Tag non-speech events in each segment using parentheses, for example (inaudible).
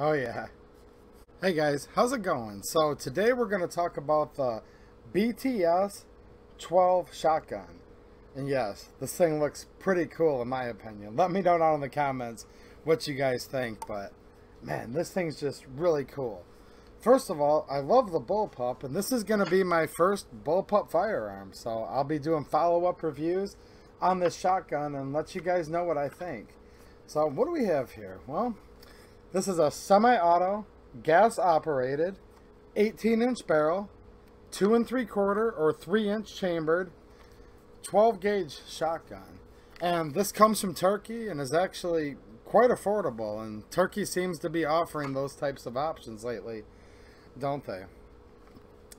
Oh yeah. Hey guys, how's it going? So today we're going to talk about the BTS 12 shotgun. And yes, this thing looks pretty cool in my opinion. Let me know down in the comments what you guys think, but man, this thing's just really cool. First of all, I love the bullpup, and this is going to be my first bullpup firearm. So I'll be doing follow-up reviews on this shotgun and let you guys know what I think. So what do we have here? Well, this is a semi-auto, gas-operated, 18-inch barrel, 2 and 3 quarter or 3 inch chambered, 12 gauge shotgun. And this comes from Turkey and is actually quite affordable. And Turkey seems to be offering those types of options lately don't they?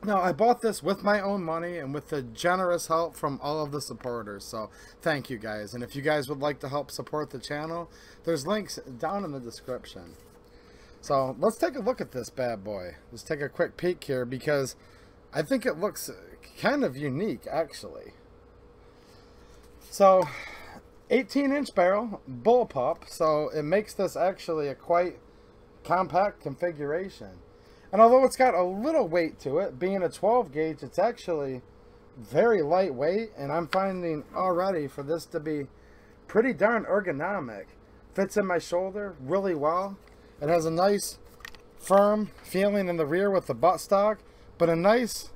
Now, I bought this with my own money and with the generous help from all of the supporters, so thank you guys. And if you guys would like to help support the channel, there's links down in the description. So let's take a look at this bad boy. Let's take a quick peek here because I think it looks kind of unique, actually. So, 18 inch barrel, bullpup, so it makes this actually a quite compact configuration. And although it's got a little weight to it, being a 12 gauge, it's actually very lightweight. And I'm finding already for this to be pretty darn ergonomic. Fits in my shoulder really well. It has a nice firm feeling in the rear with the buttstock, but a nice,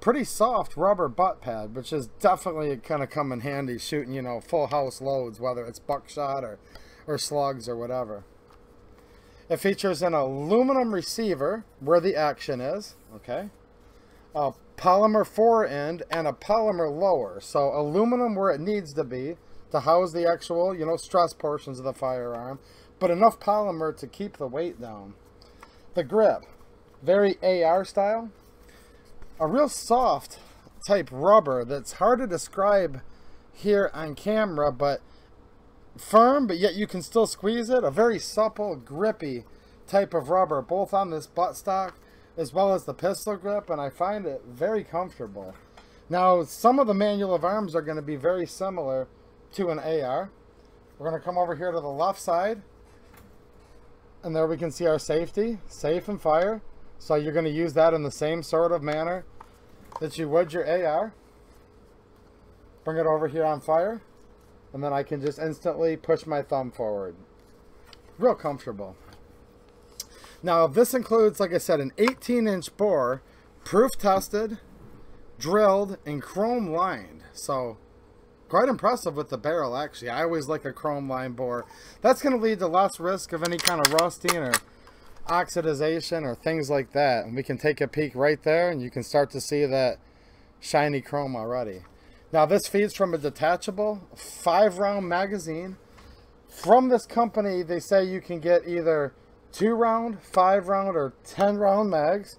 pretty soft rubber butt pad, which is definitely kind of come in handy shooting, you know, full house loads, whether it's buckshot or, or slugs or whatever. It features an aluminum receiver where the action is, okay? A polymer fore end and a polymer lower. So aluminum where it needs to be to house the actual, you know, stress portions of the firearm, but enough polymer to keep the weight down. The grip, very AR style. A real soft type rubber that's hard to describe here on camera, but firm, but yet you can still squeeze it. A very supple, grippy type of rubber, both on this buttstock as well as the pistol grip, and I find it very comfortable. Now, some of the manual of arms are going to be very similar to an AR. We're going to come over here to the left side, and there we can see our safety, safe and fire. So you're going to use that in the same sort of manner that you would your AR. Bring it over here on fire and then I can just instantly push my thumb forward. Real comfortable. Now this includes, like I said, an 18 inch bore, proof tested, drilled, and chrome lined. So quite impressive with the barrel actually. I always like a chrome lined bore. That's going to lead to less risk of any kind of rusting or oxidization or things like that. And we can take a peek right there and you can start to see that shiny chrome already. Now this feeds from a detachable five round magazine. From this company, they say you can get either two round, five round, or 10 round mags.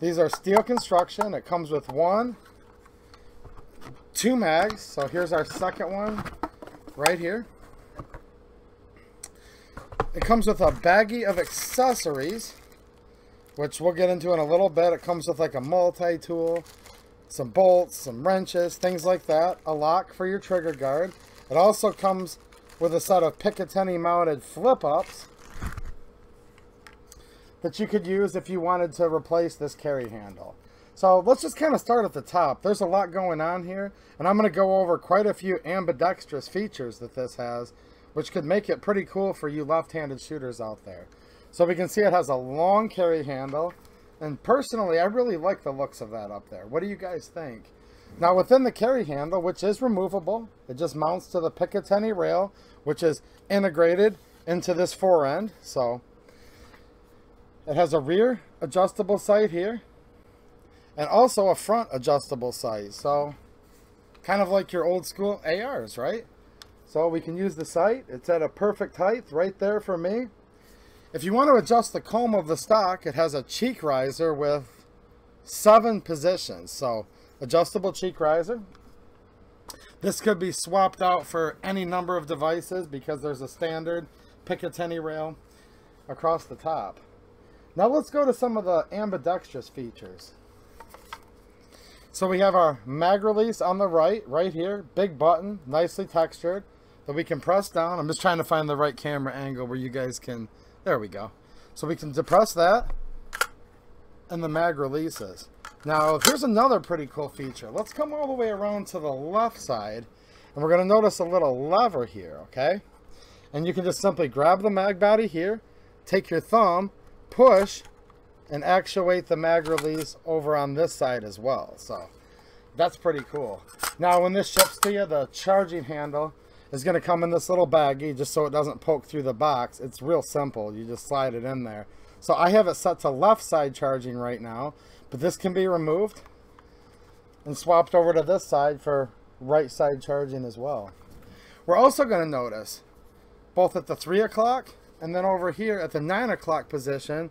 These are steel construction. It comes with one, two mags. So here's our second one right here. It comes with a baggie of accessories, which we'll get into in a little bit. It comes with like a multi-tool, some bolts, some wrenches, things like that. A lock for your trigger guard. It also comes with a set of Picatinny mounted flip-ups that you could use if you wanted to replace this carry handle. So let's just kind of start at the top. There's a lot going on here, and I'm going to go over quite a few ambidextrous features that this has, which could make it pretty cool for you left-handed shooters out there. So we can see it has a long carry handle, and personally, I really like the looks of that up there. What do you guys think? Now within the carry handle, which is removable, it just mounts to the Picatinny rail, which is integrated into this fore end. So it has a rear adjustable sight here and also a front adjustable sight. So kind of like your old school ARs, right? So we can use the sight. It's at a perfect height right there for me. If you want to adjust the comb of the stock, it has a cheek riser with seven positions. So adjustable cheek riser. This could be swapped out for any number of devices because there's a standard Picatinny rail across the top. Now let's go to some of the ambidextrous features. So we have our mag release on the right, right here, big button, nicely textured, that we can press down. I'm just trying to find the right camera angle where you guys can There we go. So we can depress that and the mag releases. Now, here's another pretty cool feature. Let's come all the way around to the left side, and we're going to notice a little lever here, okay? And you can just simply grab the mag body here, take your thumb, push, and actuate the mag release over on this side as well. So, that's pretty cool. Now, when this ships to you, the charging handle is going to come in this little baggie just so it doesn't poke through the box. It's real simple. You just slide it in there. So I have it set to left side charging right now, but this can be removed and swapped over to this side for right side charging as well. We're also going to notice both at the 3 o'clock and then over here at the 9 o'clock position,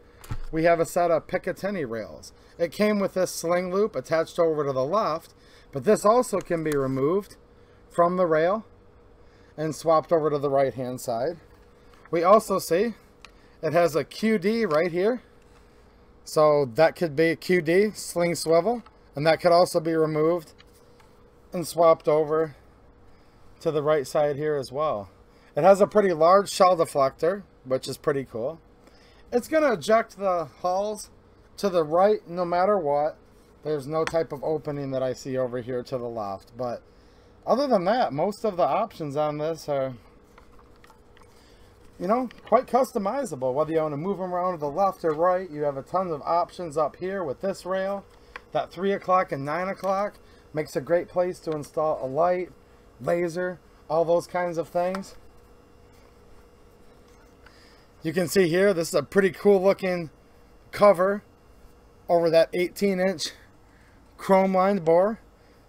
we have a set of Picatinny rails. It came with this sling loop attached over to the left, but this also can be removed from the rail and swapped over to the right hand side. We also see it has a QD right here. So that could be a QD, sling swivel, and that could also be removed and swapped over to the right side here as well. It has a pretty large shell deflector, which is pretty cool. It's going to eject the hulls to the right no matter what. There's no type of opening that I see over here to the left. But other than that, most of the options on this are you know, quite customizable. Whether you want to move them around to the left or right, you have a ton of options up here with this rail. That 3 o'clock and 9 o'clock makes a great place to install a light, laser, all those kinds of things. You can see here, this is a pretty cool looking cover over that 18 inch chrome lined bore.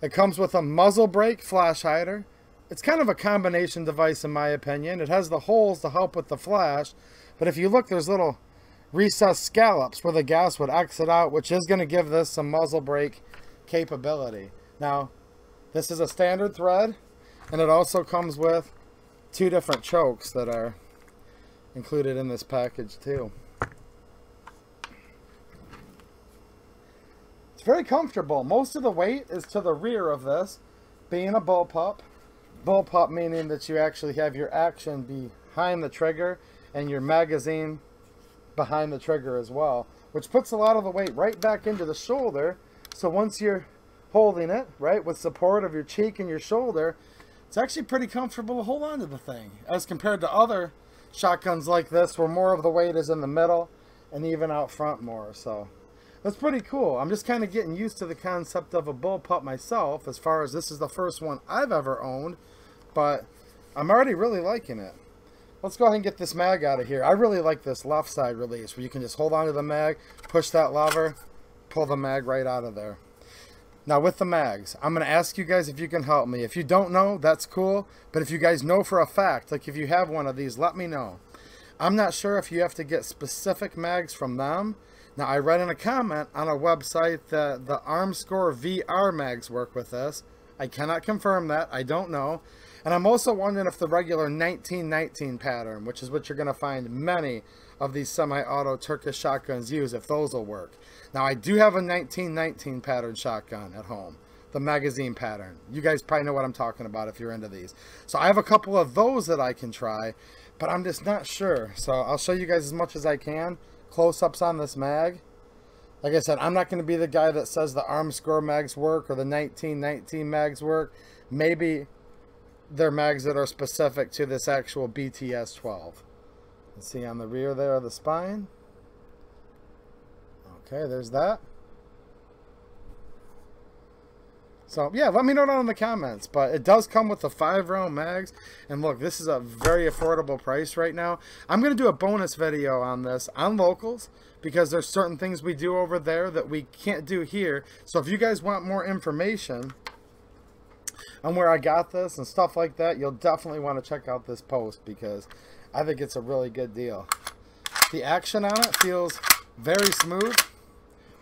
It comes with a muzzle brake flash hider, it's kind of a combination device in my opinion. It has the holes to help with the flash, but if you look, there's little recessed scallops where the gas would exit out, which is going to give this some muzzle brake capability. Now, this is a standard thread, and it also comes with two different chokes that are included in this package too. Very comfortable. Most of the weight is to the rear of this, being a bullpup bullpup meaning that you actually have your action behind the trigger and your magazine behind the trigger as well, which puts a lot of the weight right back into the shoulder. So once you're holding it, right, with support of your cheek and your shoulder, it's actually pretty comfortable to hold on to the thing as compared to other shotguns like this where more of the weight is in the middle and even out front more. So that's pretty cool. I'm just kind of getting used to the concept of a bullpup myself as far as this is the first one I've ever owned, but I'm already really liking it. Let's go ahead and get this mag out of here. I really like this left side release where you can just hold on to the mag, push that lever, pull the mag right out of there. Now with the mags, I'm going to ask you guys if you can help me. If you don't know, that's cool. But if you guys know for a fact, like if you have one of these, let me know. I'm not sure if you have to get specific mags from them now, I read in a comment on a website that the Armscor VR mags work with this. I cannot confirm that. I don't know. And I'm also wondering if the regular 1919 pattern, which is what you're going to find many of these semi-auto Turkish shotguns use, if those will work. Now, I do have a 1919 pattern shotgun at home, the magazine pattern. You guys probably know what I'm talking about if you're into these. So I have a couple of those that I can try, but I'm just not sure. So I'll show you guys as much as I can close-ups on this mag. Like I said, I'm not going to be the guy that says the Armscor mags work or the 1919 mags work. Maybe they're mags that are specific to this actual BTS 12. Let's see on the rear there of the spine. Okay, there's that. So yeah, let me know down in the comments. But it does come with the five round mags. And look, this is a very affordable price right now. I'm going to do a bonus video on this on locals because there's certain things we do over there that we can't do here. So if you guys want more information on where I got this and stuff like that, you'll definitely want to check out this post because I think it's a really good deal. The action on it feels very smooth.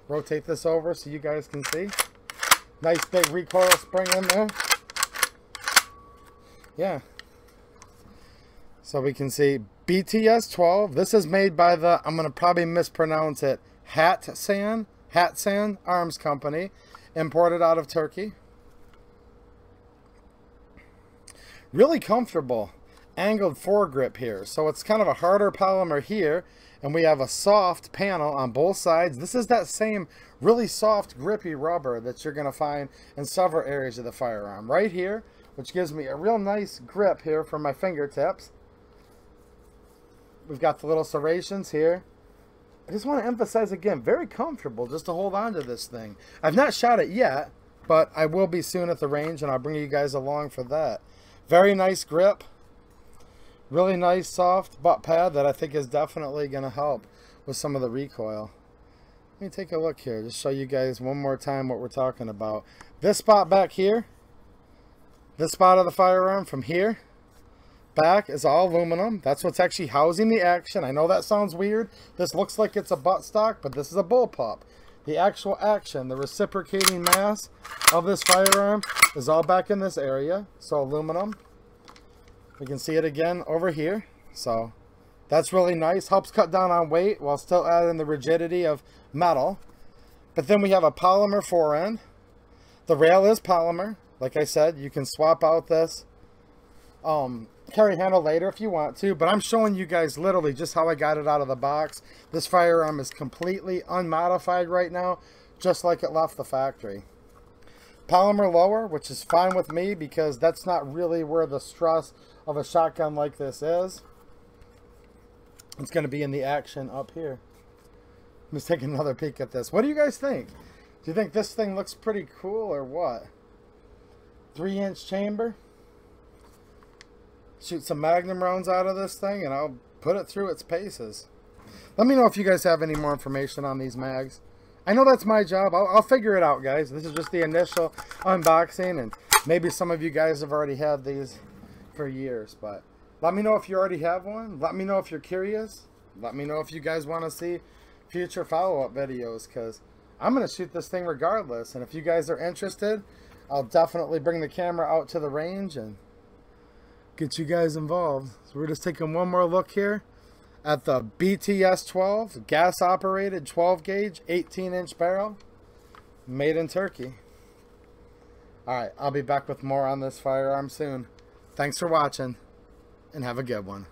Rotate this over so you guys can see. Nice big recoil spring in there. Yeah. So we can see BTS 12. This is made by the, I'm going to probably mispronounce it, Hatsan, Hatsan Arms Company, imported out of Turkey. Really comfortable. angled foregrip here. So it's kind of a harder polymer here, and we have a soft panel on both sides. This is that same really soft, grippy rubber that you're going to find in several areas of the firearm. Right here, which gives me a real nice grip here for my fingertips. We've got the little serrations here. I just want to emphasize again, very comfortable just to hold on to this thing. I've not shot it yet, but I will be soon at the range, and I'll bring you guys along for that. Very nice grip. Really nice soft butt pad that I think is definitely going to help with some of the recoil. Let me take a look here, just show you guys one more time what we're talking about. This spot back here, this spot of the firearm from here back is all aluminum. That's what's actually housing the action. I know that sounds weird. This looks like it's a buttstock, but this is a bullpup. The actual action, the reciprocating mass of this firearm is all back in this area. So aluminum. We can see it again over here. So that's really nice. Helps cut down on weight while still adding the rigidity of metal. But then we have a polymer forend. The rail is polymer. Like I said, you can swap out this um, carry handle later if you want to, but I'm showing you guys literally just how I got it out of the box. This firearm is completely unmodified right now, just like it left the factory. Polymer lower, which is fine with me because that's not really where the stress of a shotgun like this is. It's going to be in the action up here. (laughs) Let's take another peek at this. What do you guys think? Do you think this thing looks pretty cool or what? Three inch chamber shoot some magnum rounds out of this thing and I'll put it through its paces. Let me know if you guys have any more information on these mags. I know that's my job. I'll, I'll figure it out, guys. This is just the initial unboxing, and maybe some of you guys have already had these for years, but let me know if you already have one. Let me know if you're curious. Let me know if you guys want to see future follow-up videos, because I'm going to shoot this thing regardless, and if you guys are interested, I'll definitely bring the camera out to the range and get you guys involved. So we're just taking one more look here at the BTS 12 gas operated 12 gauge 18 inch barrel made in Turkey. Alright, I'll be back with more on this firearm soon. Thanks for watching and have a good one.